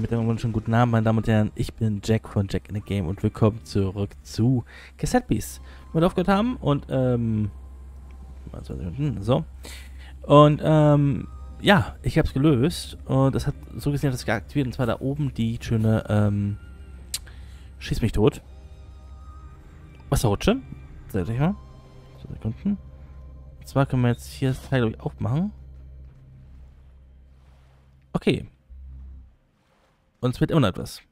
mit dem wunderschönen guten Namen, meine Damen und Herren. Ich bin Jack von Jack in the Game und willkommen zurück zu Cassette Beast. Wir aufgehört haben und, ähm, so. Und, ähm, ja, ich habe es gelöst und es hat so gesehen, dass es geaktiviert und zwar da oben die schöne, ähm, Schieß mich tot. Wasserrutsche. Sehr sicher. Zwei Sekunden. Und zwar können wir jetzt hier das Teil, glaube ich, aufmachen. Okay. Und es wird immer noch etwas.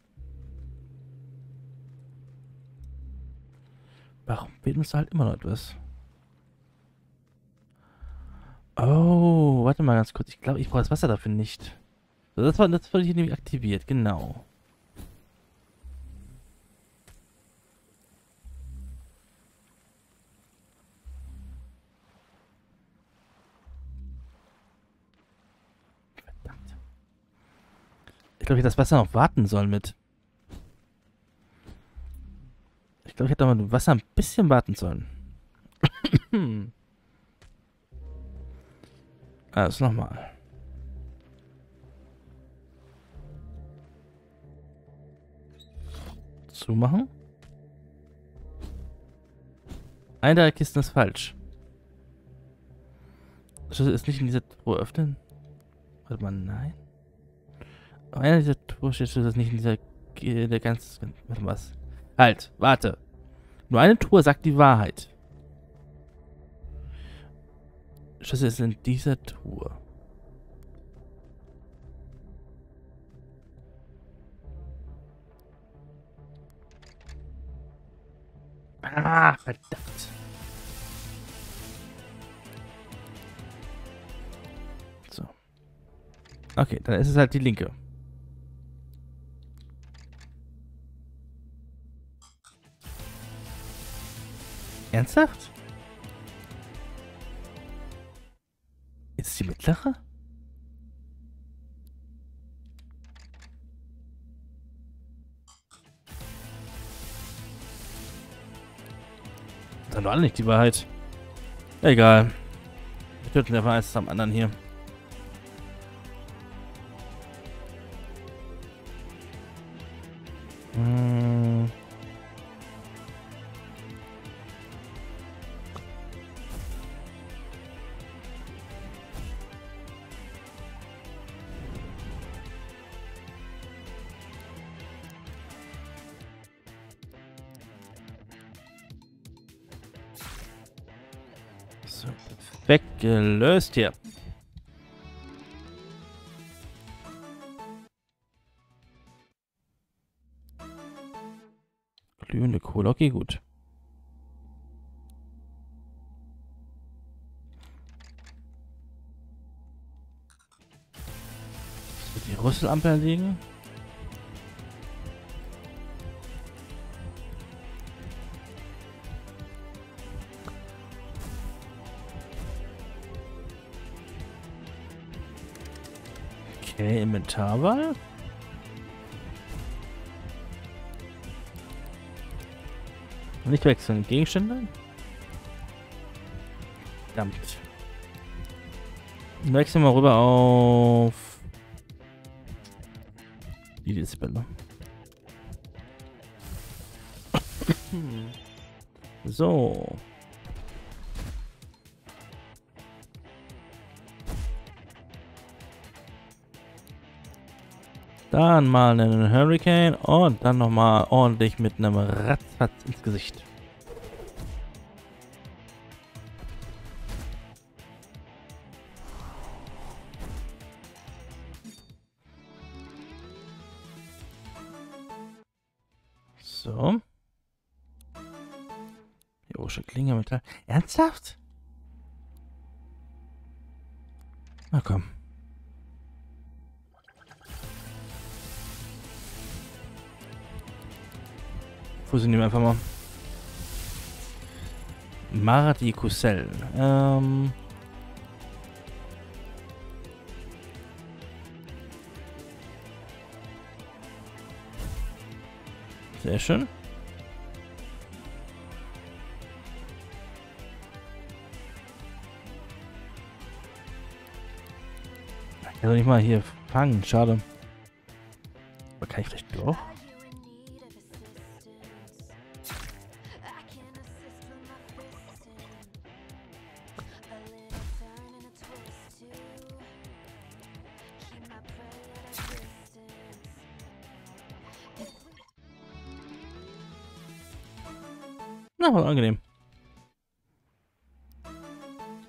Warum wird uns da halt immer noch etwas? Oh, warte mal ganz kurz. Ich glaube, ich brauche das Wasser dafür nicht. Das, war, das wurde hier nämlich aktiviert, genau. Ich glaube, ich hätte das Wasser noch warten sollen mit. Ich glaube, ich hätte mal das Wasser ein bisschen warten sollen. also nochmal. Zumachen. Eine der Kisten ist falsch. Schlüssel ist nicht in dieser Truhe öffnen. Warte mal, nein. Einer dieser Truhe-Schlüssel ist nicht in dieser... Der ganz... Warte was? Halt, warte. Nur eine Truhe sagt die Wahrheit. Schlüssel ist in dieser Truhe. Ah, verdammt. So. Okay, dann ist es halt die linke. Ernsthaft? Ist die mittlere? Dann alle nicht die Wahrheit. Egal. Wir töten einfach eins am anderen hier. So, perfekt gelöst hier. Glühende Kohle, okay, gut. Die Rüsselampel liegen. Okay, Inventarwahl. Nicht wechseln. Gegenstände? Verdammt. Wechseln wir rüber auf die Disziplin. so. Dann mal einen Hurricane und dann nochmal ordentlich mit einem Ratzfatz ins Gesicht. So. Jorische Klinge Metall. Ernsthaft? Na komm. Fusionieren wir einfach mal. Mardi Kusel. Ähm. Sehr schön. Ich kann doch nicht mal hier fangen, schade. Kann ich vielleicht doch? War angenehm.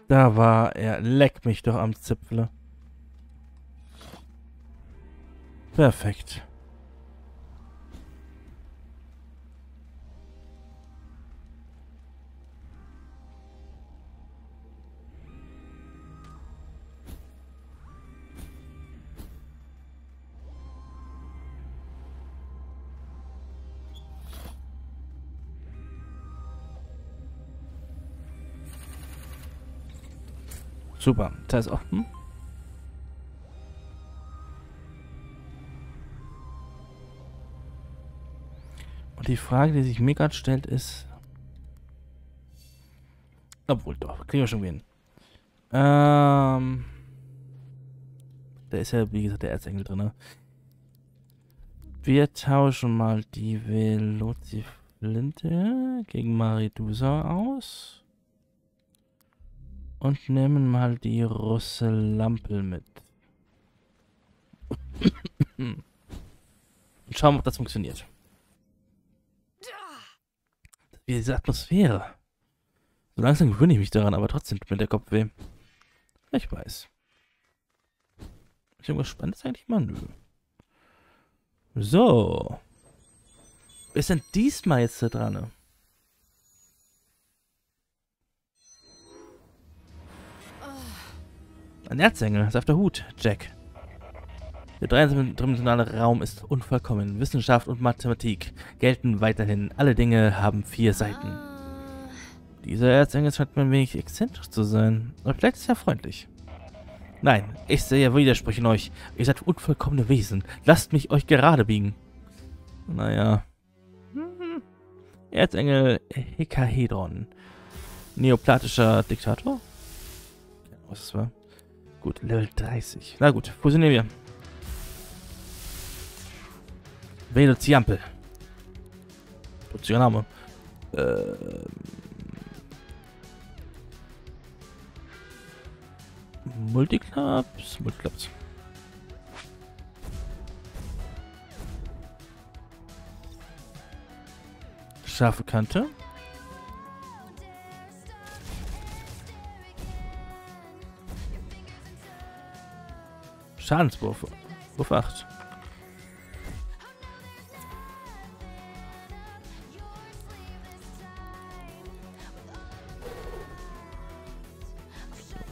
Da war er. Leck mich doch am Zipfel. Perfekt. Super. Das ist offen. Und die Frage, die sich mir gerade stellt, ist. Obwohl, doch, kriegen wir schon hin. Ähm. Da ist ja, wie gesagt, der Erzengel drin. Wir tauschen mal die Velociflinte gegen Maridusa aus. Und nehmen mal die Russe mit. Und schauen, ob das funktioniert. Wie diese Atmosphäre. So langsam gewöhne ich mich daran, aber trotzdem tut mir der Kopf weh. Ich weiß. Ist irgendwas Spannendes eigentlich mal? Nö. So. Ist denn diesmal jetzt da dran? Ein Erzengel, ist auf der Hut, Jack. Der dreidimensionale Raum ist unvollkommen. Wissenschaft und Mathematik gelten weiterhin. Alle Dinge haben vier Seiten. Dieser Erzengel scheint mir ein wenig exzentrisch zu sein. Aber vielleicht ist er freundlich. Nein, ich sehe Widersprüche in euch. Ihr seid unvollkommene Wesen. Lasst mich euch gerade biegen. Naja. Erzengel Hekahedron. Neoplatischer Diktator? Was das war? Gut, Level 30. Na gut, fusionieren wir. Veloziampel. Plötzlicher Name. Äh, Multiclubs? Multiclubs. Scharfe Kante. Schadenswurf. Wurf 8.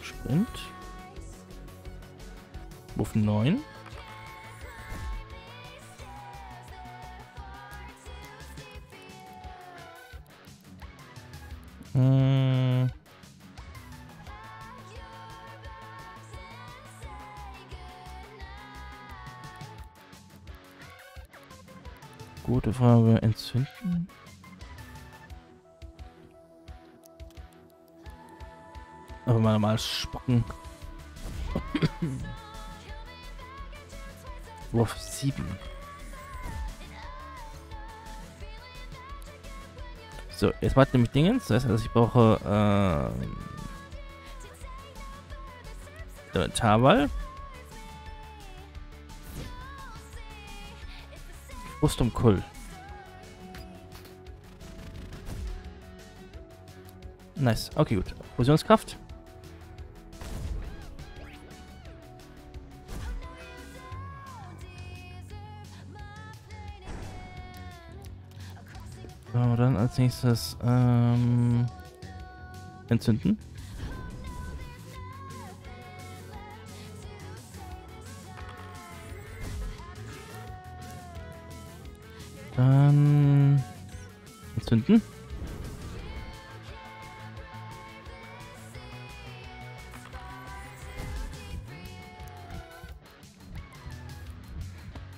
Sprint. Wurf 9. Frage. Entzünden? Aber mal mal spucken. Wurf 7. So, jetzt macht nämlich Dingens. Das heißt, also ich brauche ähm, Elementarwall. Brustum Kull. Nice. Okay, gut. Fusionskraft. So, dann als nächstes ähm, entzünden.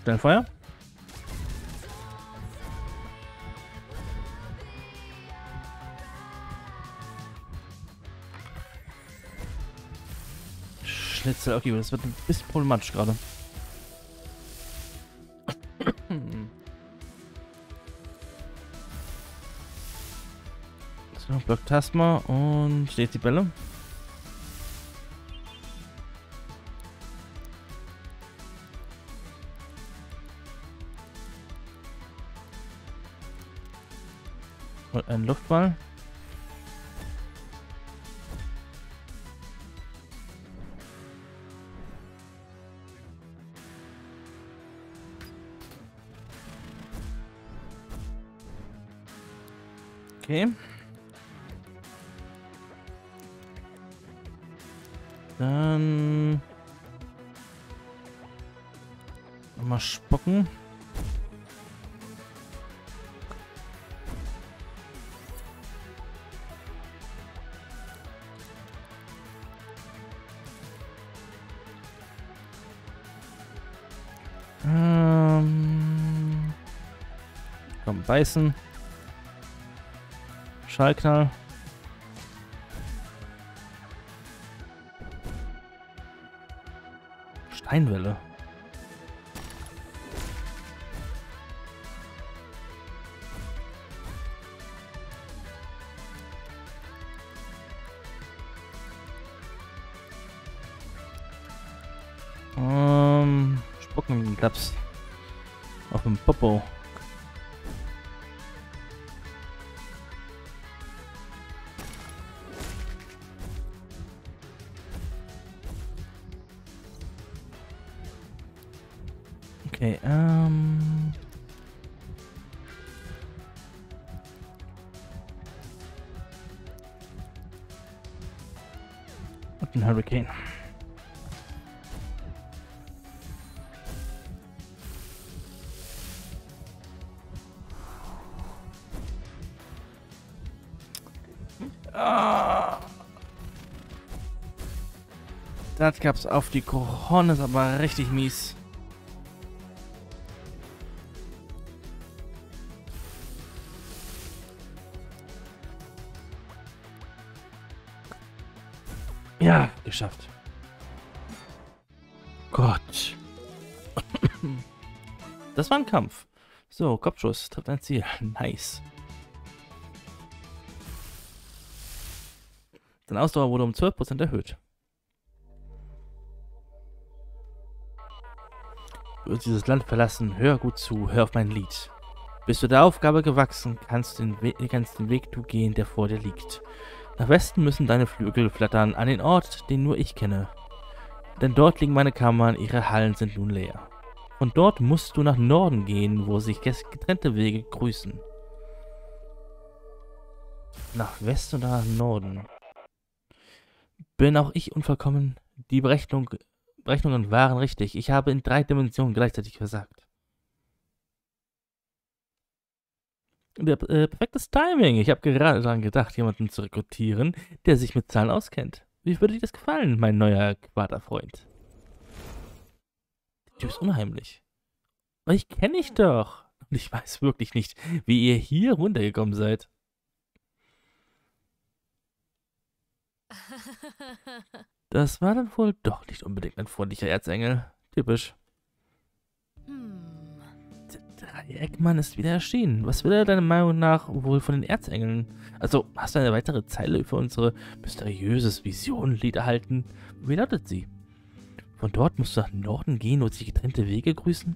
Schnellfeuer. Schnitzel, okay, das wird ein bisschen problematisch gerade. So, Blocktasma und steht die Bälle. Und ein Luftball. Okay. Dann mal spucken. Beißen. Schallknall. Steinwelle. Okay, ähm. Und ein Hurricane. Ah. Das gab's auf die Cojones aber richtig mies. Geschafft. Gott. Das war ein Kampf. So, Kopfschuss, trifft ein Ziel. Nice. Deine Ausdauer wurde um 12% erhöht. Du wirst dieses Land verlassen. Hör gut zu, hör auf mein Lied. Bist du der Aufgabe gewachsen, kannst den, We kannst den Weg du gehen, der vor dir liegt. Nach Westen müssen deine Flügel flattern, an den Ort, den nur ich kenne. Denn dort liegen meine Kammern, ihre Hallen sind nun leer. Und dort musst du nach Norden gehen, wo sich getrennte Wege grüßen. Nach Westen oder nach Norden? Bin auch ich unvollkommen? Die Berechnung, Berechnungen waren richtig. Ich habe in drei Dimensionen gleichzeitig versagt. Der, äh, perfektes Timing. Ich habe gerade daran gedacht, jemanden zu rekrutieren, der sich mit Zahlen auskennt. Wie würde dir das gefallen, mein neuer Quaterfreund? Der Typ ist unheimlich. Aber ich kenne dich doch. Und ich weiß wirklich nicht, wie ihr hier runtergekommen seid. Das war dann wohl doch nicht unbedingt ein freundlicher Erzengel. Typisch. Der Dreieckmann ist wieder erschienen. Was will er deiner Meinung nach wohl von den Erzengeln? Also, hast du eine weitere Zeile für unsere mysteriöses Visionenlied erhalten? Wie lautet sie? Von dort musst du nach Norden gehen und sich getrennte Wege grüßen?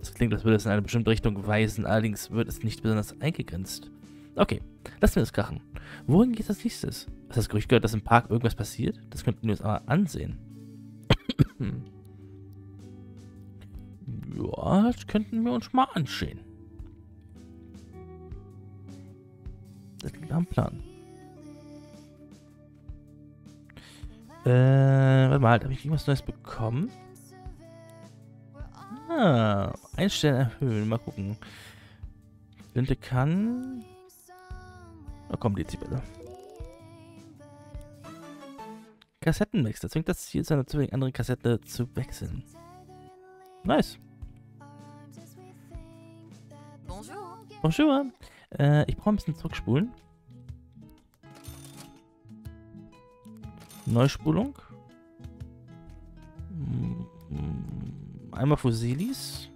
Das klingt, als würde es in eine bestimmte Richtung weisen, allerdings wird es nicht besonders eingegrenzt. Okay, lassen wir es krachen. Wohin geht das nächstes? Hast du das Gerücht gehört, dass im Park irgendwas passiert? Das könnten wir uns aber ansehen. Ja, das könnten wir uns mal ansehen. Das klingt am Plan. Äh, warte mal, habe ich irgendwas Neues bekommen? Ah, Einstellen erhöhen, mal gucken. Flinte kann... Da kommen Dezibelle. Kassettenmix. Das zwingt das Ziel, seine zufällig andere Kassette zu wechseln. Nice. Bonjour. Äh, ich brauche ein bisschen zurückspulen. Neuspulung. Mm, Einmal Fusilis.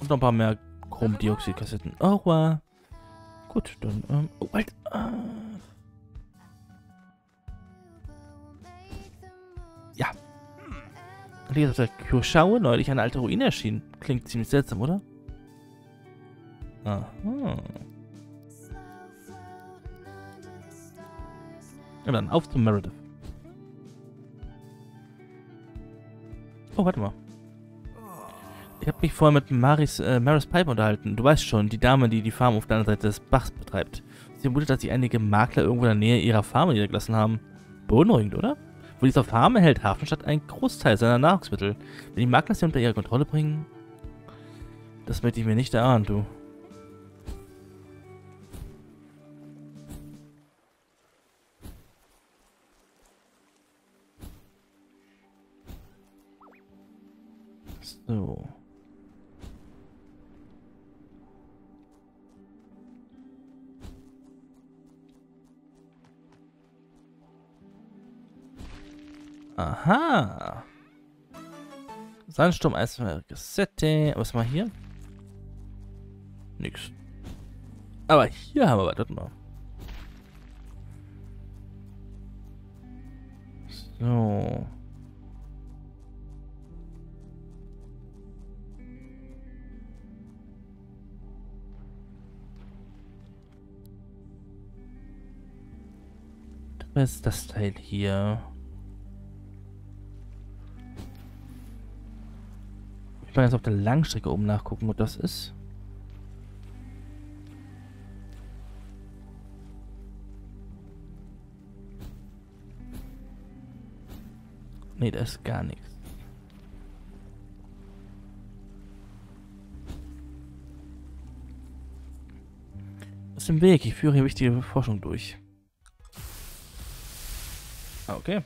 Und noch ein paar mehr Chromdioxidkassetten. Oh, wow. Gut, dann, ähm, oh, halt, ah. Liegt auf der Kyoshaue neulich eine alte Ruine erschienen. Klingt ziemlich seltsam, oder? Aha. Ja, dann auf zu Meredith. Oh, warte mal. Ich habe mich vorher mit Maris, äh, Maris Pipe unterhalten. Du weißt schon, die Dame, die die Farm auf der anderen Seite des Bachs betreibt. Sie vermutet, dass sich einige Makler irgendwo in der Nähe ihrer Farm niedergelassen haben. Beunruhigend, oder? Wo dieser Farm erhält Hafenstadt einen Großteil seiner Nahrungsmittel. Wenn die Makler sie unter ihre Kontrolle bringen... Das möchte ich mir nicht erahnen, du. So. Aha. Sandsturm, Eisberges City. Was mal hier? Nix. Aber hier haben wir was. Mal. So. Was ist das Teil hier? Ich mal jetzt auf der Langstrecke oben nachgucken, wo das ist. Nee, da ist gar nichts. Ist im Weg? Ich führe hier wichtige Forschung durch. Ah, okay.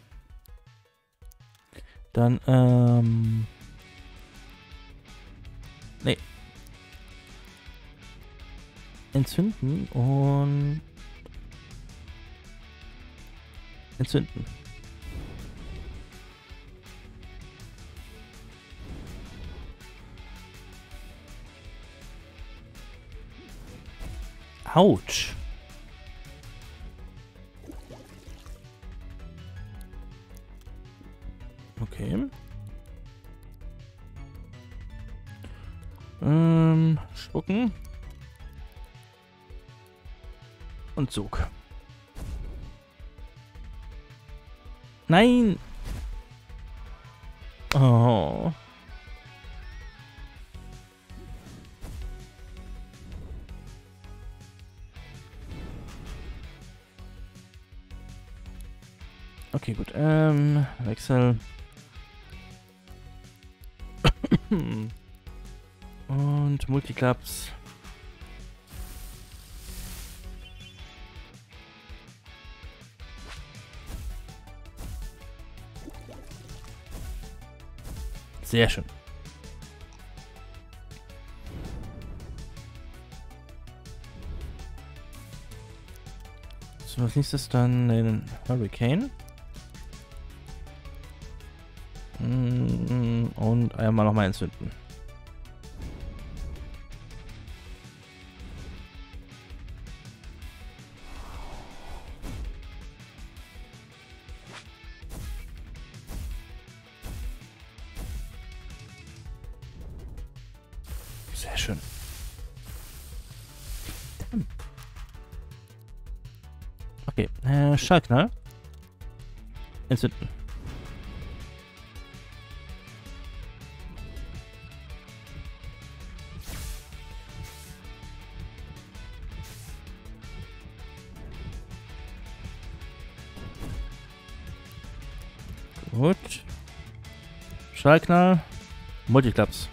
Dann, ähm... Nee. Entzünden und... Entzünden. Autsch. Und Zug. Nein! Oh. Okay, gut. Ähm, Wechsel. Und Multiclubs. Sehr schön. So, als nächstes dann den Hurricane. Mm, und einmal nochmal entzünden. Schallknall. Entzünden. Gut. Schallknall. Multiclaps.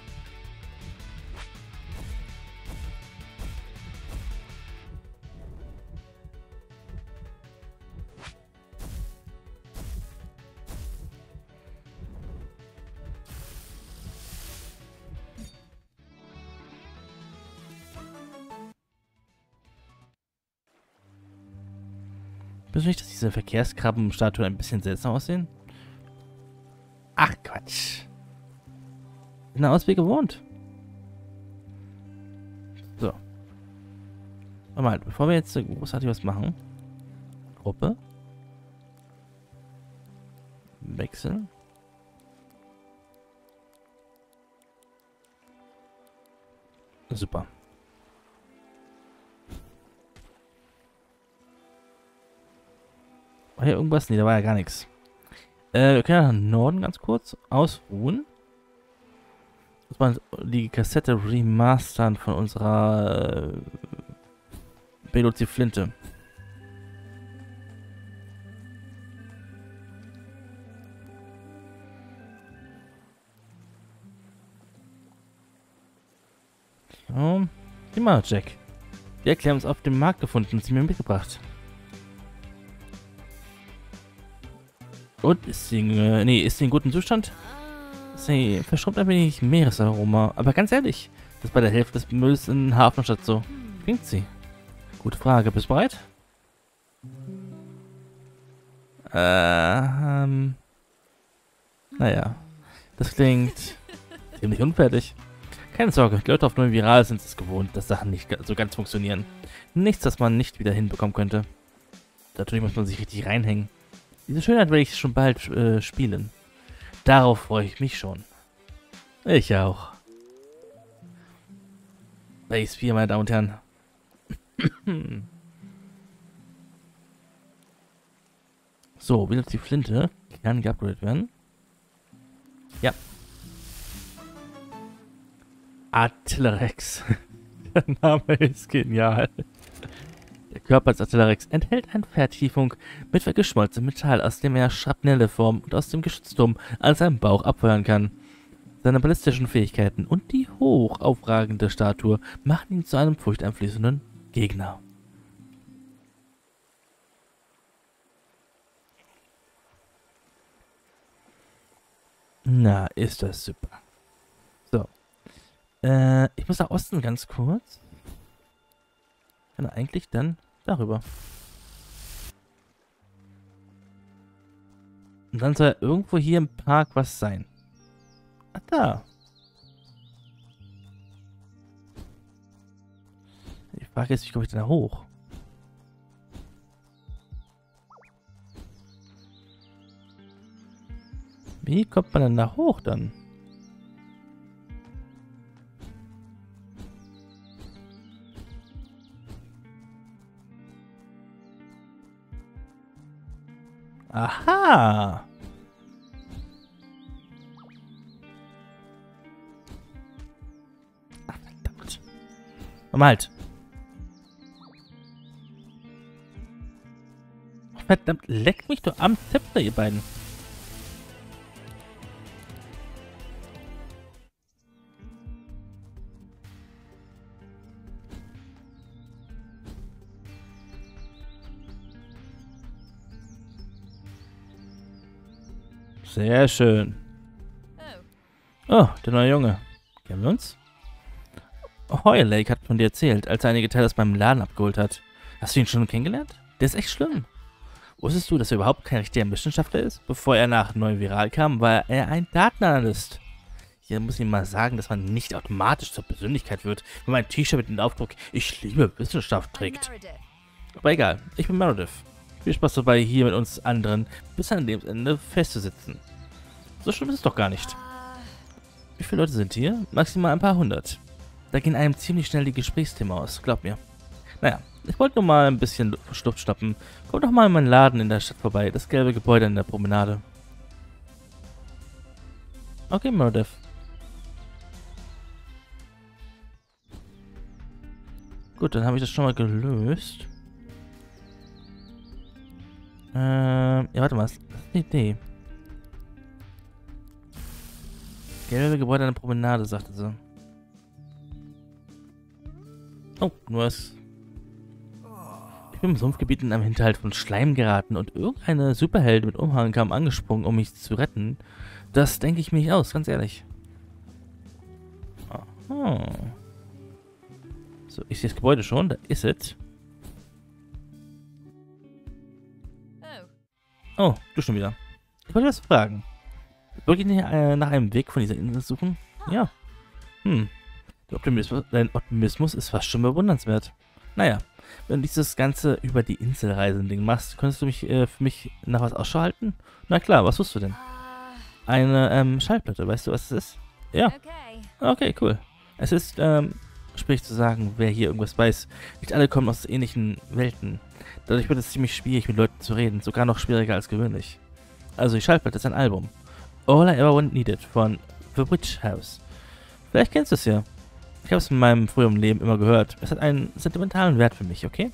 Diese Verkehrskrabbenstatuen ein bisschen seltsam aussehen? Ach Quatsch. Bin aus wie gewohnt. mal, bevor wir jetzt großartig was machen. Gruppe. Wechseln. Super. War hier irgendwas? Nee, da war ja gar nichts. Äh, wir können ja nach Norden ganz kurz ausruhen. Muss man die Kassette remastern von unserer äh, Flinte. Oh, immer Jack. Die Erklärung ist auf dem Markt gefunden und sie mir mitgebracht. Und ist sie, äh, nee, ist sie in gutem Zustand? Sie verschrubbt ein wenig Meeresaroma. Aber ganz ehrlich, das ist bei der Hälfte des Mülls in Hafenstadt so. Klingt sie? Gute Frage. Bist du bereit? Ähm. Naja. Das klingt ziemlich unfertig. Keine Sorge, Leute auf neuen Viral sind es gewohnt, dass Sachen nicht so ganz funktionieren. Nichts, das man nicht wieder hinbekommen könnte. Natürlich muss man sich richtig reinhängen. Diese Schönheit werde ich schon bald äh, spielen. Darauf freue ich mich schon. Ich auch. Base 4, meine Damen und Herren. so, jetzt die Flinte? Kann geupgradet werden? Ja. Artillerex. Der Name ist genial. Der Körper des Artillerex enthält eine Vertiefung mit geschmolzenem Metall, aus dem er Schrapnelle formen und aus dem Geschützturm an seinem Bauch abfeuern kann. Seine ballistischen Fähigkeiten und die hoch aufragende Statue machen ihn zu einem furchteinflößenden Gegner. Na, ist das super. So. Äh, ich muss nach Osten ganz kurz. Kann eigentlich dann Darüber. Und dann soll irgendwo hier im Park was sein. Ah, da. Die Frage ist, wie komme ich denn da hoch? Wie kommt man denn da hoch dann? Aha. Ach, verdammt. Komm halt. Verdammt, leckt mich doch am Zepter, ihr beiden. Sehr schön. Oh, der neue Junge. Kennen wir uns? Lake hat von dir erzählt, als er einige Teile aus meinem Laden abgeholt hat. Hast du ihn schon kennengelernt? Der ist echt schlimm. Wusstest du, dass er überhaupt kein richtiger Wissenschaftler ist? Bevor er nach Neuviral kam, war er ein Datenanalyst. Hier muss ich mal sagen, dass man nicht automatisch zur Persönlichkeit wird, wenn man ein T-Shirt mit dem Aufdruck Ich liebe Wissenschaft trägt. Aber egal, ich bin Meredith. Viel Spaß dabei, hier mit uns anderen bis an Lebensende festzusitzen. So schlimm ist es doch gar nicht. Wie viele Leute sind hier? Maximal ein paar hundert. Da gehen einem ziemlich schnell die Gesprächsthemen aus, glaub mir. Naja, ich wollte nur mal ein bisschen Luft schnappen. Komm doch mal in meinen Laden in der Stadt vorbei, das gelbe Gebäude in der Promenade. Okay, Murdev. Gut, dann habe ich das schon mal gelöst. Ähm, ja, warte mal. Das ist eine Idee. Gelbe Gebäude an der Promenade, sagte sie. Oh, nur es. Ich bin im Sumpfgebiet in einem Hinterhalt von Schleim geraten und irgendeine Superheldin mit Umhang kam angesprungen, um mich zu retten. Das denke ich mir nicht aus, ganz ehrlich. Aha. So, ich sehe das Gebäude schon, da ist es. Oh, du schon wieder. Ich wollte was fragen. Wirklich nicht äh, nach einem Weg von dieser Insel suchen? Ja. Hm. Optimismus, dein Optimismus ist fast schon bewundernswert. Naja, wenn du dieses ganze über die Insel reisen Ding machst, könntest du mich äh, für mich nach was ausschalten? Na klar, was suchst du denn? Eine ähm, Schallplatte, weißt du, was es ist? Ja. Okay, cool. Es ist, ähm, sprich zu sagen, wer hier irgendwas weiß. Nicht alle kommen aus ähnlichen Welten. Dadurch wird es ziemlich schwierig, mit Leuten zu reden, sogar noch schwieriger als gewöhnlich. Also die Schallplatte ist ein Album. All I Ever Want Needed von The Witch House. Vielleicht kennst du es ja. Ich habe es in meinem früheren Leben immer gehört. Es hat einen sentimentalen Wert für mich, okay?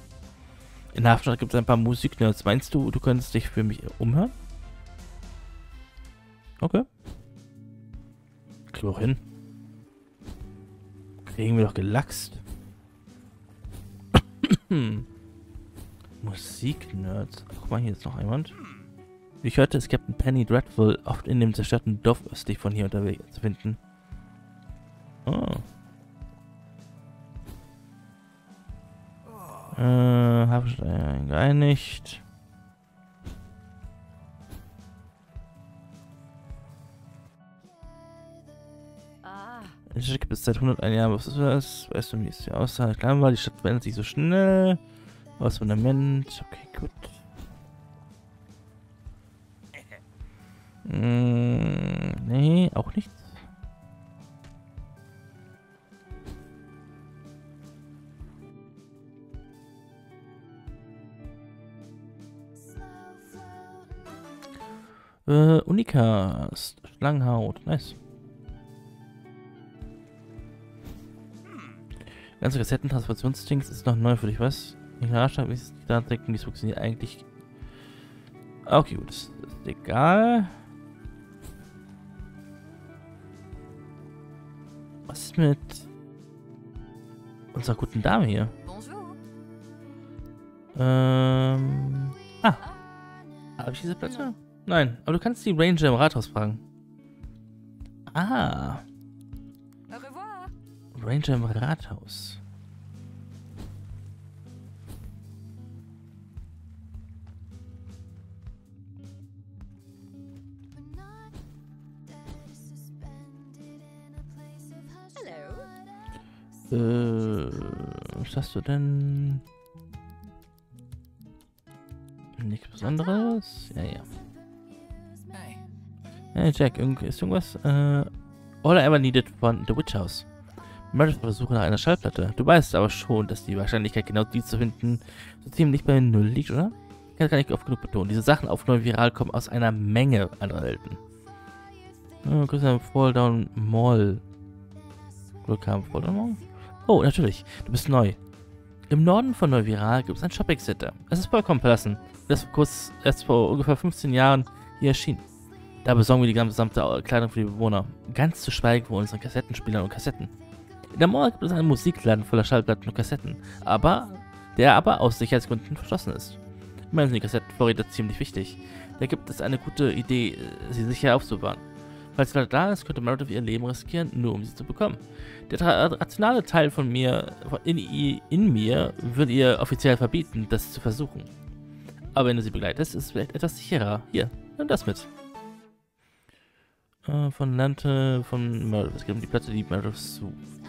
In Hafenstadt gibt es ein paar Musiknerds. Meinst du, du könntest dich für mich umhören? Okay. Kriegen wir auch hin. Kriegen wir doch gelachst. Musiknerds. Guck mal, hier ist noch jemand. Ich hörte, ist Captain Penny Dreadful oft in dem zerstörten Dorf östlich von hier unterwegs zu finden. Oh. Äh, habe ich geeinigt. Ich gibt es seit 101 Jahren. Was ist das? Weißt du, wie es hier aussah? Klar war, die Stadt verändert sich so schnell. Was Fundament. Okay, gut. Mm, nee, auch nichts. Äh, Unicast. Schlangenhaut. Nice. Ganze Kassettentransformationsdings ist noch neu für dich, was? Ich nachschaue, wie es da denken, wie es funktioniert eigentlich. Okay, gut. Das ist egal. Was ist mit unserer guten Dame hier? Ähm. Ah. Habe ich diese Platte? Nein, aber du kannst die Ranger im Rathaus fragen. Ah. Ranger im Rathaus. Äh, was hast du denn? Nichts Besonderes? Ja, ja. Hey Jack, ist irgendwas? Äh, All I Ever Needed von The Witch House. Meredith versuche nach einer Schallplatte. Du weißt aber schon, dass die Wahrscheinlichkeit, genau die zu finden, so ziemlich bei Null liegt, oder? Ich kann es gar nicht oft genug betonen. Diese Sachen auf neu viral kommen aus einer Menge anderer Welten. Oh, Christian Fall Down Mall. Glück haben Fall Down Mall? Oh, natürlich. Du bist neu. Im Norden von Neuviral gibt es ein Shopping Center. Es ist vollkommen verlassen. Das kurz erst vor ungefähr 15 Jahren hier erschien. Da besorgen wir die gesamte Kleidung für die Bewohner. Ganz zu schweigen von unseren Kassettenspielern und Kassetten. In der Mall gibt es einen Musikladen voller Schallplatten und Kassetten, aber der aber aus Sicherheitsgründen verschlossen ist. Immerhin sind die Kassettenvorräte ziemlich wichtig. Da gibt es eine gute Idee, sie sicher aufzubewahren. Falls sie da ist, könnte Meredith ihr Leben riskieren, nur um sie zu bekommen. Der rationale Teil von mir, in, in mir, will ihr offiziell verbieten, das zu versuchen. Aber wenn du sie begleitest, ist es vielleicht etwas sicherer. Hier, nimm das mit. Äh, von Lante, von Meredith. Es geht um die Platte, die Meredith sucht.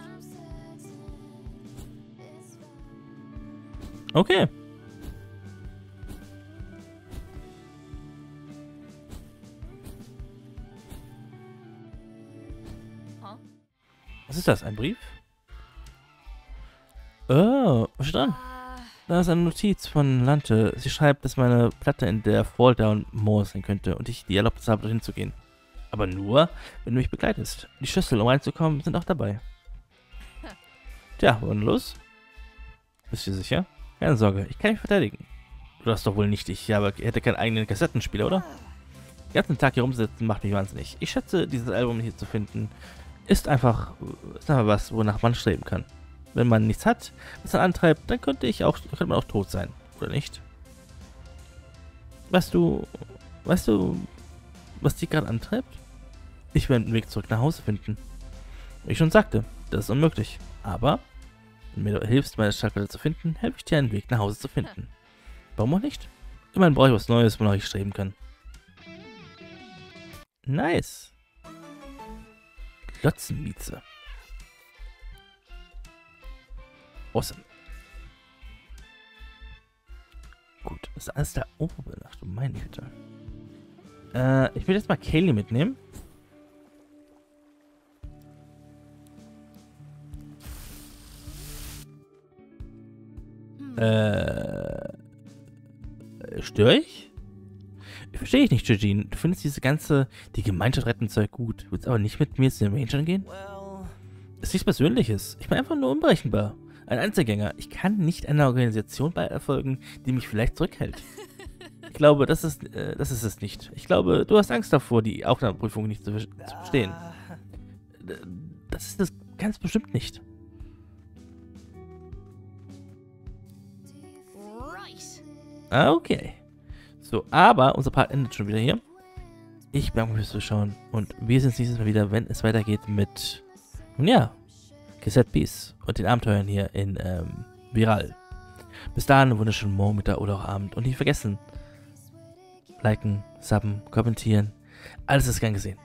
Okay. Was ist das? Ein Brief? Oh, was steht dran? Da ist eine Notiz von Lante. Sie schreibt, dass meine Platte in der Falldown Moor sein könnte und ich die Erlaubnis habe, dorthin zu gehen. Aber nur, wenn du mich begleitest. Die Schlüssel, um reinzukommen, sind auch dabei. Tja, wollen wir los? Bist du sicher? Keine Sorge, ich kann mich verteidigen. Du hast doch wohl nicht, ich habe, hätte keinen eigenen Kassettenspieler, oder? Den ganzen Tag hier rumsitzen macht mich wahnsinnig. Ich schätze, dieses Album hier zu finden, ist einfach, ist einfach was, wonach man streben kann. Wenn man nichts hat, was man antreibt, dann könnte ich auch, könnte man auch tot sein, oder nicht? Weißt du, weißt du, was dich gerade antreibt? Ich werde einen Weg zurück nach Hause finden. Wie ich schon sagte, das ist unmöglich. Aber, mir hilfst, meine Schallplatte zu finden, helfe ich dir einen Weg nach Hause zu finden. Warum auch nicht? Immerhin brauche ich was Neues, wonach ich streben kann. Nice. Klotzenmieze. Awesome. Das ist alles da oben. Ach du meine Güte. Äh, ich will jetzt mal Kaylee mitnehmen. Äh. Störe ich? Verstehe ich nicht, Jojin. Du findest diese ganze, die Gemeinschaft retten Zeug gut. Du willst aber nicht mit mir zu den Rangern gehen? Das ist nichts Persönliches. Ich bin einfach nur unberechenbar. Ein Einzelgänger. Ich kann nicht einer Organisation beifolgen, die mich vielleicht zurückhält. Ich glaube, das ist, äh, das ist es nicht. Ich glaube, du hast Angst davor, die Aufnahmeprüfung nicht zu, zu bestehen. Das ist es ganz bestimmt nicht. Okay. So, aber unser Part endet schon wieder hier. Ich bedanke mich fürs Zuschauen und wir sehen uns nächstes Mal wieder, wenn es weitergeht mit, nun ja, Cassette Peace und den Abenteuern hier in ähm, Viral. Bis dahin, einen wunderschönen Morgen, Mittag oder auch Abend. Und nicht vergessen, liken, subben, kommentieren. Alles ist gern gesehen.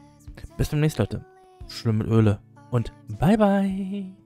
Bis zum nächsten Leute. Schlimm mit Öle. Und bye bye.